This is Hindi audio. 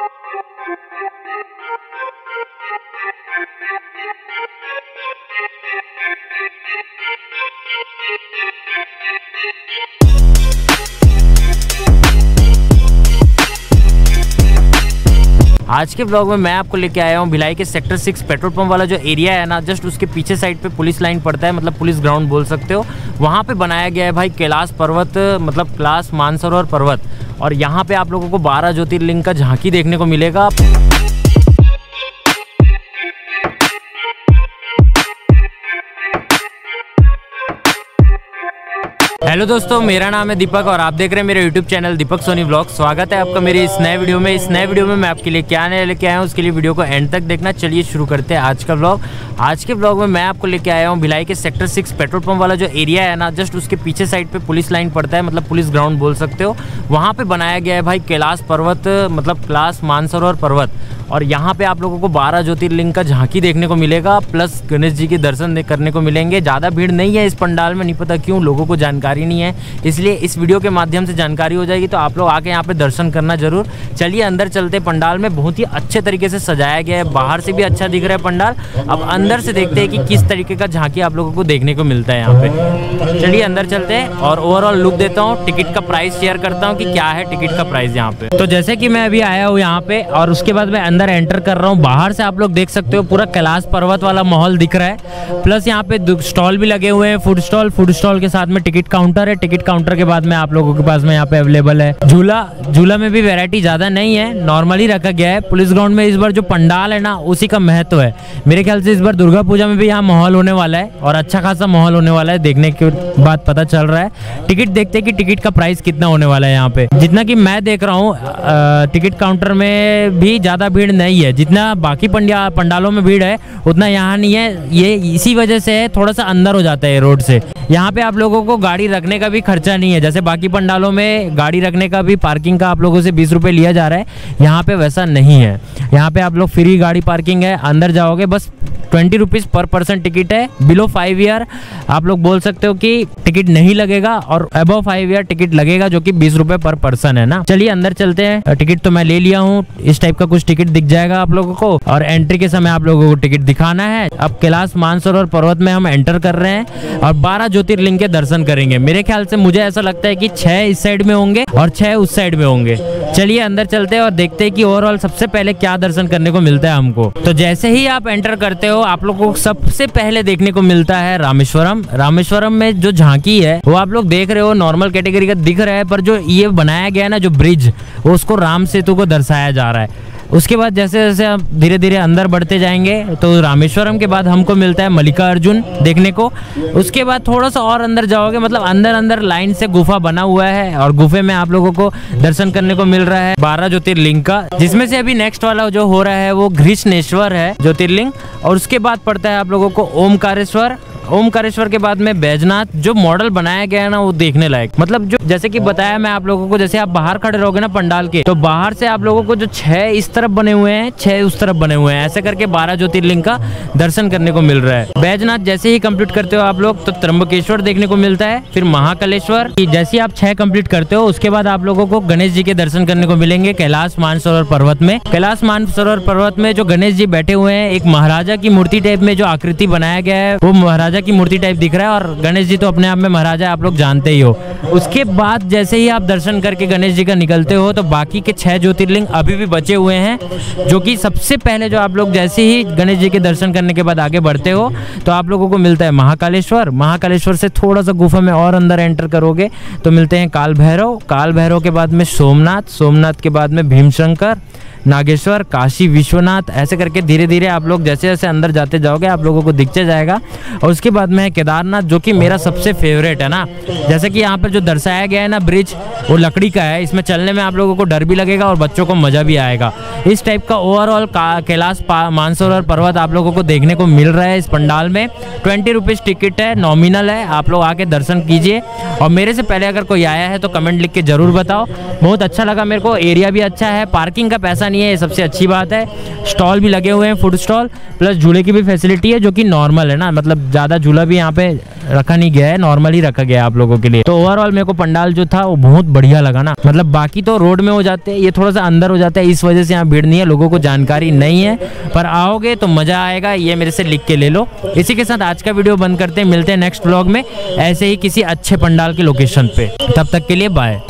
Thank you. आज के ब्लॉग में मैं आपको लेके आया हूँ भिलाई के सेक्टर सिक्स पेट्रोल पंप वाला जो एरिया है ना जस्ट उसके पीछे साइड पे पुलिस लाइन पड़ता है मतलब पुलिस ग्राउंड बोल सकते हो। वहाँ पे बनाया गया है भाई कैलाश पर्वत मतलब कैलाश मानसरोवर पर्वत। और यहाँ पे आप लोगों को बारह ज्योतिर्लिंग का झांकी देखने को मिलेगा। हेलो दोस्तों, मेरा नाम है दीपक और आप देख रहे हैं मेरे YouTube channel Deepak Soni blog स्वागत है आपका मेरे इस नए वीडियो में। इस नए वीडियो में मैं आपके लिए क्या नया लेके आया हूँ, उसके लिए वीडियो को एंड तक देखना। चलिए शुरू करते हैं आज का ब्लॉग आज के ब्लॉग में मैं आपको लेके आया हूँ भिलाई के सेक्टर सिक्स पेट्रोल पंप वाला जो एरिया है ना जस्ट उसके पीछे साइड पे पुलिस लाइन पड़ता है मतलब पुलिस ग्राउंड बोल सकते हो। वहाँ पर बनाया गया है भाई कैलाश पर्वत मतलब कैलाश मानसरोवर पर्वत। और यहाँ पे आप लोगों को बारह ज्योतिर्लिंग का झांकी देखने को मिलेगा प्लस गणेश जी के दर्शन करने को मिलेंगे। ज़्यादा भीड़ नहीं है इस पंडाल में, नहीं पता क्यों, लोगों को जानकारी नहीं है, इसलिए इस वीडियो के माध्यम से जानकारी हो जाएगी तो आप लोग आके यहाँ पे दर्शन करना ज़रूर। चलिए, अंदर चलते पंडाल में बहुत ही अच्छे तरीके से सजाया गया है। बाहर से भी अच्छा दिख रहा है पंडाल। अब अंदर से देखते हैं कि किस तरीके का झांकी आप लोगों को देखने को मिलता है यहाँ पे। चलिए, अंदर चलते हैं और ओवरऑल लुक देता हूँ। टिकट का प्राइस शेयर करता हूँ कि क्या है टिकट का प्राइस यहाँ पे। तो जैसे कि मैं अभी आया हूँ यहाँ पे और उसके बाद मैं अंदर एंटर कर रहा हूँ। बाहर से आप लोग देख सकते हो, पूरा कैलाश पर्वत वाला माहौल दिख रहा है। प्लस यहाँ पे स्टॉल भी लगे हुए हैं। फ़ूड स्टॉल फ़ूड स्टॉल के साथ में टिकट काउंटर है टिकट काउंटर के बाद में आप लोगों के पास में यहाँ पे अवेलेबल है। झूला झूला में भी वेरायटी ज़्यादा नहीं है नॉर्मली रखा गया है। पुलिस ग्राउंड में इस बार जो पंडाल है ना, उसी का महत्व है। मेरे ख्याल से इस बार दुर्गा पूजा में भी यहाँ माहौल होने वाला है और अच्छा खासा माहौल होने वाला है, देखने के बाद पता चल रहा है। टिकट देखते हैं कि टिकट का प्राइस कितना होने वाला है यहाँ पे। जितना कि मैं देख रहा हूँ टिकट काउंटर में भी ज़्यादा भीड़ नहीं है। जितना बाकी पंडा, पंडालों में भीड़ है, उतना यहाँ नहीं है। ये इसी वजह से थोड़ा सा अंदर हो जाता है रोड से। यहाँ पे आप लोगों को गाड़ी रखने का भी खर्चा नहीं है। जैसे बाकी पंडालों में गाड़ी रखने का भी पार्किंग का आप लोगों से बीस रुपये लिया जा रहा है, यहाँ पे वैसा नहीं है। यहाँ पे आप लोग फ्री गाड़ी पार्किंग है, अंदर जाओगे, बस twenty rupees per person ticket है, बिलो फाइव ईयर। आप लोग बोल सकते हो कि टिकट नहीं लगेगा और अबव फाइव ईयर टिकट लगेगा, जो कि बीस रुपए पर पर्सन है ना। चलिए, अंदर चलते हैं। टिकट तो मैं ले लिया हूँ। इस टाइप का कुछ टिकट दिख जाएगा आप लोगों को। और एंट्री के समय आप लोगों को टिकट दिखाना है। अब कैलाश मानसर और पर्वत में हम एंटर कर रहे हैं और बारह ज्योतिर्लिंग के दर्शन करेंगे। मेरे ख्याल से मुझे ऐसा लगता है कि छह इस साइड में होंगे और छह उस साइड में होंगे। चलिए अंदर चलते हैं और देखते हैं कि ओवरऑल सबसे पहले क्या दर्शन करने को मिलता है हमको। तो जैसे ही आप एंटर करते हो, आप लोग को सबसे पहले देखने को मिलता है रामेश्वरम। रामेश्वरम में जो झांकी है, वो आप लोग देख रहे हो नॉर्मल कैटेगरी का दिख रहा है, पर जो ये बनाया गया है ना, जो ब्रिज उसको राम सेतु को दर्शाया जा रहा है। उसके बाद जैसे जैसे हम धीरे धीरे अंदर बढ़ते जाएँगे तो रामेश्वरम के बाद हमको मिलता है मल्लिका अर्जुन देखने को। उसके बाद थोड़ा सा और अंदर जाओगे मतलब अंदर अंदर लाइन से गुफा बना हुआ है और गुफे में आप लोगों को दर्शन करने को मिल रहा है। बारह ज्योतिर्लिंग का, जिसमें से अभी नेक्स्ट वाला जो हो रहा है वो घृष्णेश्वर है ज्योतिर्लिंग, और उसके बाद पड़ता है आप लोगों को ओमकारेश्वर ओमकारेश्वर के बाद में बैजनाथ, जो मॉडल बनाया गया है ना, वो देखने लायक। मतलब जो, जैसे कि बताया मैं आप लोगों को, जैसे आप बाहर खड़े रहोगे ना पंडाल के तो बाहर से आप लोगों को जो छह इस तरफ़ बने हुए हैं, छह उस तरफ़ बने हुए हैं। ऐसे करके बारह ज्योतिर्लिंग का दर्शन करने को मिल रहा है। बैजनाथ जैसे ही कंप्लीट करते हो आप लोग तो त्रम्बकेश्वर देखने को मिलता है, फिर महाकलेश्वर जैसे आप छह कंप्लीट करते हो, उसके बाद आप लोगों को गणेश जी के दर्शन करने को मिलेंगे कैलाश मानसरोवर पर्वत में। कैलाश मानसरोवर पर्वत में जो गणेश जी बैठे हुए हैं, एक महाराजा की मूर्ति टाइप में जो आकृति बनाया गया है, वो महाराजा की मूर्ति टाइप दिख रहा है और गणेश जी तो अपने आप में महाराजा आप लोग जानते ही हो। उसके बाद जैसे ही आप दर्शन करके गणेश जी का निकलते हो तो बाकी के छह ज्योतिर्लिंग अभी भी बचे हुए हैं, जो कि सबसे पहले जो आप लोग जैसे ही गणेश जी के दर्शन करने के बाद आगे बढ़ते हो तो आप लोगों को मिलता है महाकालेश्वर। महाकालेश्वर से थोड़ा सा गुफा में और अंदर एंटर करोगे तो मिलते हैं काल भैरव काल भैरव के बाद में सोमनाथ सोमनाथ के बाद में भीमशंकर नागेश्वर, काशी, विश्वनाथ, ऐसे करके धीरे धीरे आप लोग जैसे जैसे अंदर जाते जाओगे, आप लोगों को दिखते जाएगा। और उसके बाद में है केदारनाथ, जो कि मेरा सबसे फेवरेट है ना। जैसे कि यहाँ पर जो दर्शाया गया है ना ब्रिज वो लकड़ी का है। इसमें चलने में आप लोगों को डर भी लगेगा और बच्चों को मज़ा भी आएगा। इस टाइप का ओवरऑल कैलाश मानसरोवर पर्वत आप लोगों को देखने को मिल रहा है इस पंडाल में। ट्वेंटी रुपीज़ टिकट है नॉमिनल है। आप लोग आके दर्शन कीजिए। और मेरे से पहले अगर कोई आया है तो कमेंट लिख के ज़रूर बताओ। बहुत अच्छा लगा मेरे को। एरिया भी अच्छा है। पार्किंग का पैसा नहीं है, ये सबसे अच्छी बात है। स्टॉल भी लगे हुए हैं फ़ूड स्टॉल प्लस झूले की भी फैसिलिटी है, जो कि नॉर्मल है ना। मतलब ज़्यादा झूला भी यहाँ पे रखा नहीं गया है नॉर्मल ही रखा गया है आप लोगों के लिए। तो ओवरऑल मेरे को पंडाल जो था, वो बहुत बढ़िया लगा ना। मतलब बाकी तो रोड में हो जाते हैं, ये थोड़ा सा अंदर हो जाता है, इस वजह से यहाँ भीड़ नहीं है, लोगों को जानकारी नहीं है। पर आओगे तो मज़ा आएगा, ये मेरे से लिख के ले लो। इसी के साथ आज का वीडियो बंद करते हैं, मिलते हैं नेक्स्ट ब्लॉग में, ऐसे ही किसी अच्छे पंडाल के लोकेशन पे। तब तक के लिए बाय